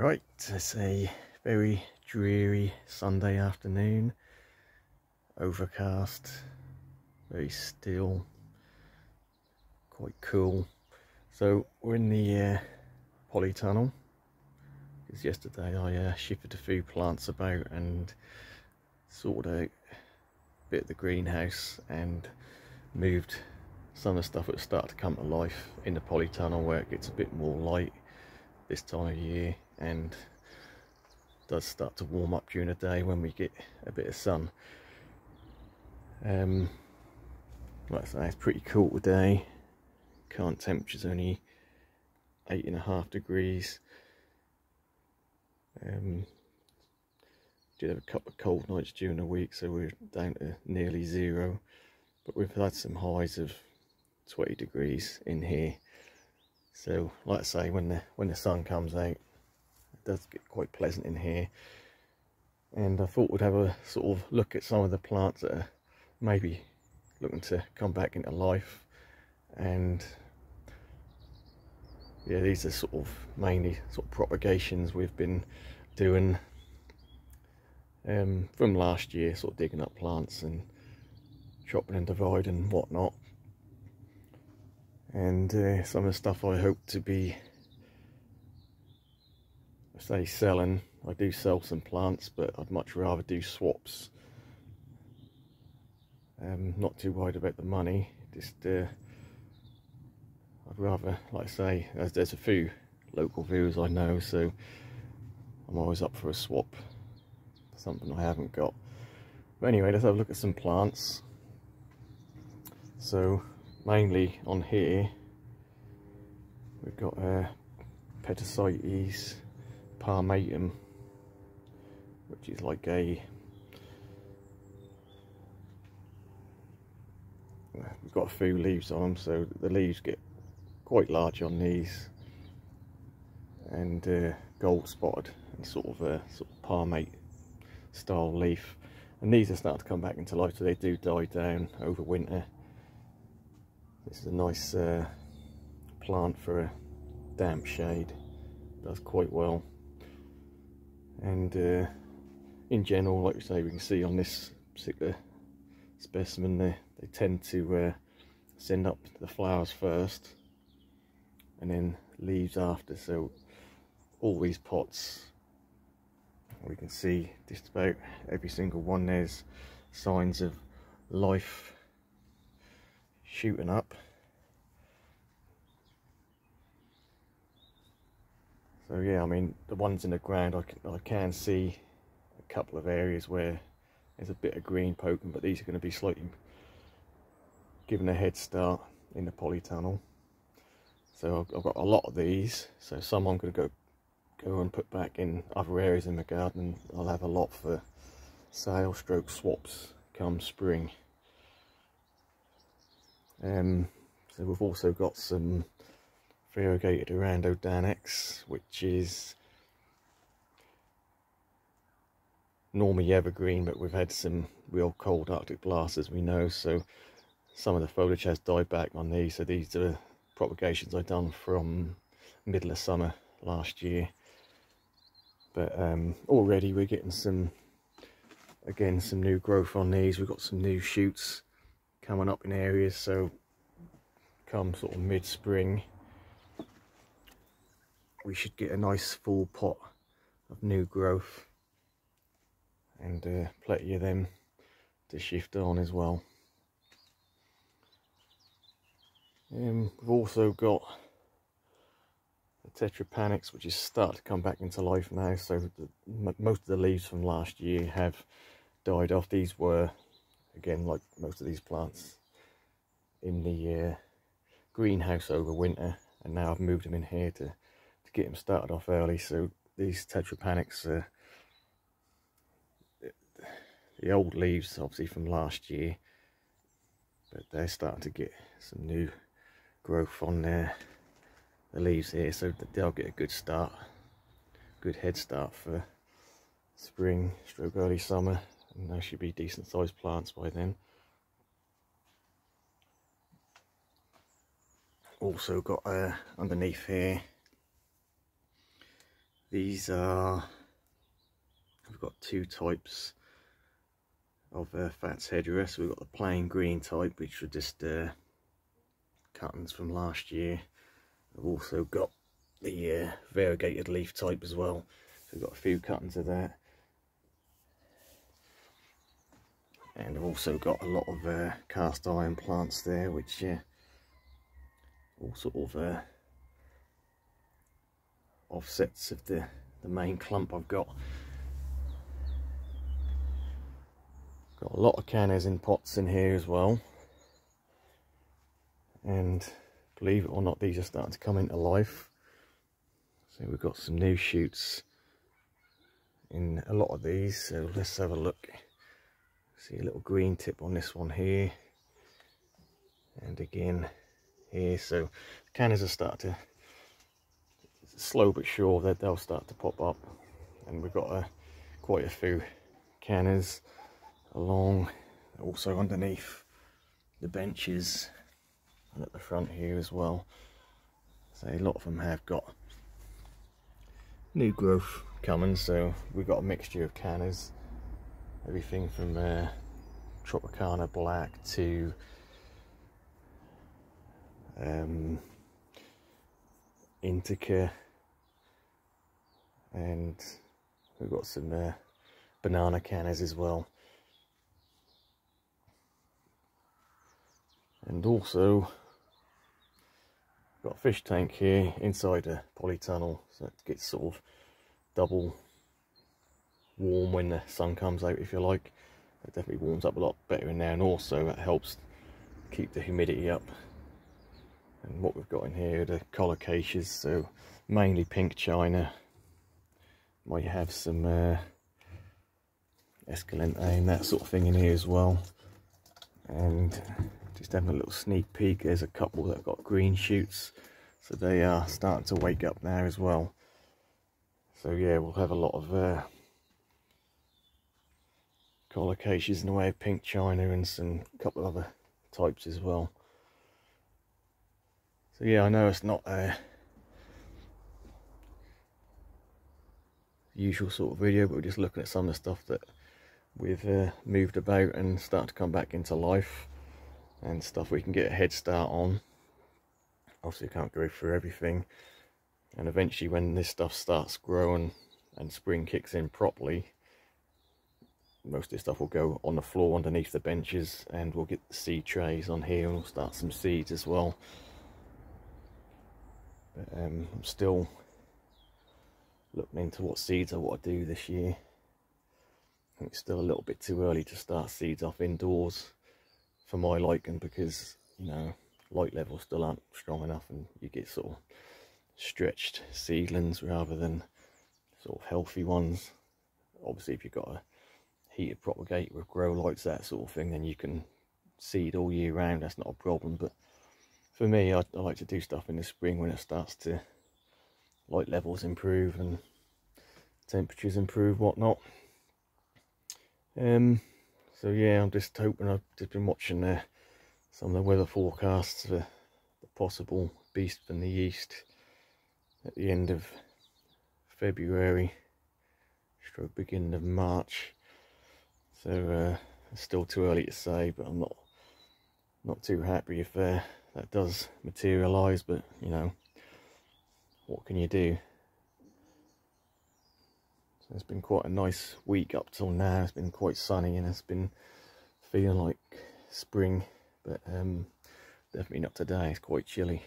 Right, it's a very dreary Sunday afternoon. Overcast, very still, quite cool. So we're in the uh, polytunnel. Because yesterday I uh, shifted a few plants about and sorted out a bit of the greenhouse and moved some of the stuff that started to come to life in the polytunnel where it gets a bit more light this time of year and does start to warm up during the day when we get a bit of sun. Um, like I say, it's pretty cool today. Current temperature's only eight and a half degrees. Um, did have a couple of cold nights during the week, so we're down to nearly zero. But we've had some highs of 20 degrees in here. So, like I say, when the when the sun comes out, does get quite pleasant in here. And I thought we'd have a sort of look at some of the plants that are maybe looking to come back into life. And yeah these are sort of mainly sort of propagations we've been doing um, from last year sort of digging up plants and chopping and dividing and whatnot. And uh, some of the stuff I hope to be say selling. I do sell some plants but I'd much rather do swaps. Um, not too worried about the money just uh, I'd rather like I say there's, there's a few local viewers I know so I'm always up for a swap. Something I haven't got. But anyway let's have a look at some plants. So mainly on here we've got uh, Petasites palmatum which is like a we've got a few leaves on them so the leaves get quite large on these and uh, gold spotted and sort of a sort of palmate style leaf. And these are starting to come back into life so they do die down over winter. This is a nice uh, plant for a damp shade. Does quite well and uh, in general like say we can see on this particular specimen they, they tend to uh, send up the flowers first and then leaves after. So all these pots we can see just about every single one there's signs of life shooting up So yeah, I mean, the ones in the ground, I can, I can see a couple of areas where there's a bit of green poking, but these are going to be slightly given a head start in the polytunnel. So I've, I've got a lot of these, so some I'm going to go go and put back in other areas in the garden. I'll have a lot for sale stroke swaps come spring. Um, so we've also got some variegated Arundo donax, which is normally evergreen, but we've had some real cold Arctic blasts, as we know, so some of the foliage has died back on these. So these are propagations I've done from middle of summer last year. But um, already we're getting some, again, some new growth on these. We've got some new shoots coming up in areas, so come sort of mid-spring we should get a nice full pot of new growth and uh, plenty of them to shift on as well. Um, we've also got the Tetrapanax which is starting to come back into life now so the, most of the leaves from last year have died off. These were again like most of these plants in the uh, greenhouse over winter and now I've moved them in here to to get them started off early. So these Tetrapanax are the old leaves, obviously from last year, but they're starting to get some new growth on there. the leaves here, so they'll get a good start, good head start for spring, stroke early summer, and they should be decent sized plants by then. Also got uh, underneath here these are we've got two types of uh, Fatshedera. We've got the plain green type, which were just uh, cuttings from last year. I've also got the uh, variegated leaf type as well. So we've got a few cuttings of that. And I've also got a lot of uh, cast iron plants there, which uh, all sort of uh, offsets of the, the main clump I've got. Got a lot of cannas in pots in here as well. And believe it or not, these are starting to come into life. So we've got some new shoots in a lot of these. So let's have a look. See a little green tip on this one here. And again here. So cannas are starting to slow but sure that they'll start to pop up. And we've got a, quite a few cannas along also underneath the benches and at the front here as well so a lot of them have got new growth coming so we've got a mixture of cannas everything from uh, Tropicana Black to um, Indica and we've got some uh, banana cannas as well. And also got a fish tank here inside a polytunnel so it gets sort of double warm when the sun comes out if you like. It definitely warms up a lot better in there and also it helps keep the humidity up and what we've got in here are the colocasias so mainly pink china. Might have some uh, escalante and that sort of thing in here as well. And just having a little sneak peek there's a couple that have got green shoots. So they are starting to wake up now as well. So yeah we'll have a lot of uh, colocasias in the way of pink china and some couple of other types as well so yeah I know it's not a usual sort of video but we're just looking at some of the stuff that we've uh, moved about and start to come back into life and stuff we can get a head start on. Obviously we can't go through everything. And eventually when this stuff starts growing and spring kicks in properly most of this stuff will go on the floor underneath the benches and we'll get the seed trays on here and we'll start some seeds as well but um, I'm still looking into what seeds I want to do this year. It's still a little bit too early to start seeds off indoors for my liking because you know light levels still aren't strong enough and you get sort of stretched seedlings rather than sort of healthy ones. Obviously if you've got a heated propagator with grow lights that sort of thing then you can seed all year round. That's not a problem but for me I, I like to do stuff in the spring when it starts to light levels improve and temperatures improve whatnot um so yeah, I'm just hoping I've just been watching uh, some of the weather forecasts for the possible beast from the east at the end of February, stroke beginning of March. So uh, it's still too early to say, but I'm not not too happy if uh, that does materialise. But you know, what can you do? So it's been quite a nice week up till now. It's been quite sunny and it's been feeling like spring, but um, definitely not today. It's quite chilly.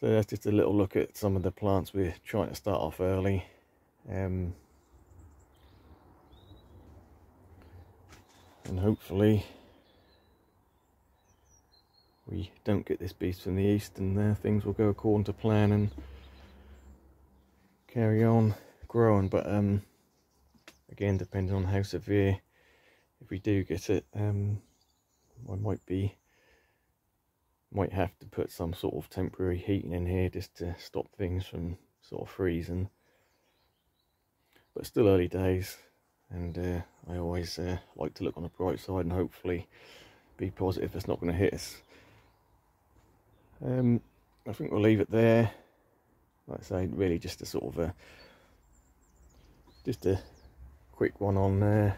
So that's just a little look at some of the plants we're trying to start off early. Um, and hopefully we don't get this beast from the east and uh, things will go according to plan and carry on growing. But um again depending on how severe if we do get it um I might be might have to put some sort of temporary heating in here just to stop things from sort of freezing. But still early days and uh, I always uh, like to look on the bright side and hopefully be positive it's not going to hit us um, I think we'll leave it there. Like I say, really just a sort of a just a quick one on uh,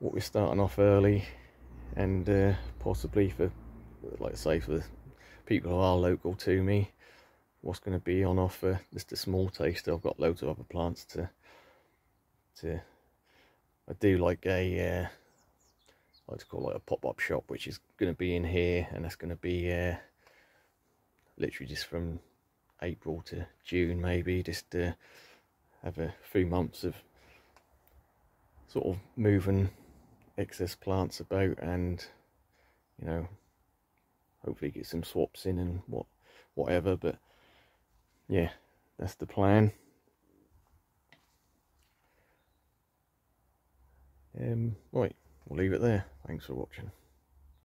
what we're starting off early and uh, possibly for like I say for people who are local to me what's going to be on offer. Just a small taster. I've got loads of other plants to to I do like a uh, I like to call it a pop-up shop which is going to be in here and that's going to be uh, literally just from April to June maybe just have a few months of sort of moving excess plants about and you know hopefully get some swaps in and what whatever but yeah that's the plan. Um right we'll leave it there. Thanks for watching